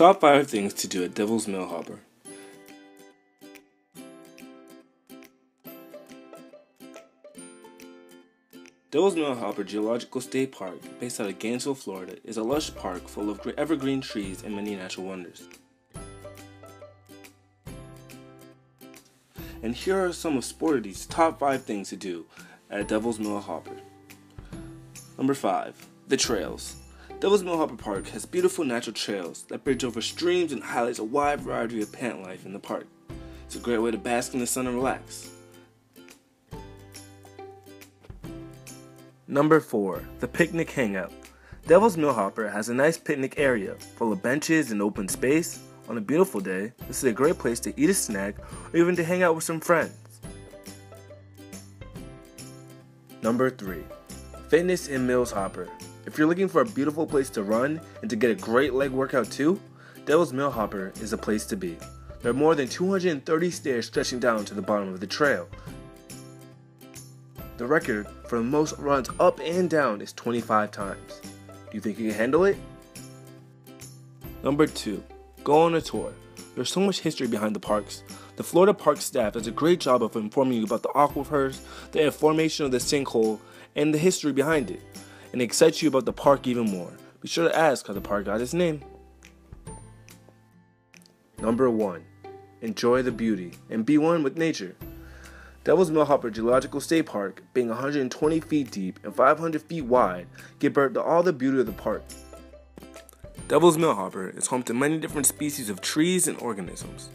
Top 5 things to do at Devil's Millhopper. Devil's Millhopper Geological State Park, based out of Gainesville, Florida, is a lush park full of evergreen trees and many natural wonders. And here are some of Sportody's top 5 things to do at Devil's Millhopper. Number 5. The Trails. Devil's Millhopper Park has beautiful natural trails that bridge over streams and highlights a wide variety of plant life in the park. It's a great way to bask in the sun and relax. Number 4. The Picnic Hangout. Devil's Millhopper has a nice picnic area full of benches and open space. On a beautiful day, this is a great place to eat a snack or even to hang out with some friends. Number 3. Fitness in Mills Hopper. If you're looking for a beautiful place to run and to get a great leg workout too, Devil's Millhopper is a place to be. There are more than 230 stairs stretching down to the bottom of the trail. The record for the most runs up and down is 25 times. Do you think you can handle it? Number 2. Go on a tour. There's so much history behind the parks. The Florida Park staff does a great job of informing you about the aquifers, the formation of the sinkhole, and the history behind it and excites you about the park even more. Be sure to ask how the park got its name. Number 1. Enjoy the beauty and be one with nature. Devil's Millhopper Geological State Park, being 120 feet deep and 500 feet wide, give birth to all the beauty of the park. Devil's Millhopper is home to many different species of trees and organisms.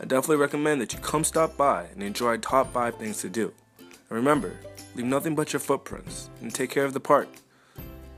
I definitely recommend that you come stop by and enjoy top 5 things to do. And remember, leave nothing but your footprints and take care of the park.